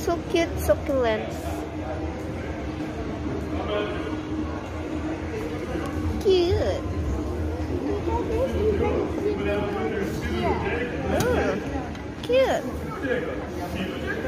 so cute succulents. Cute. Oh, cute.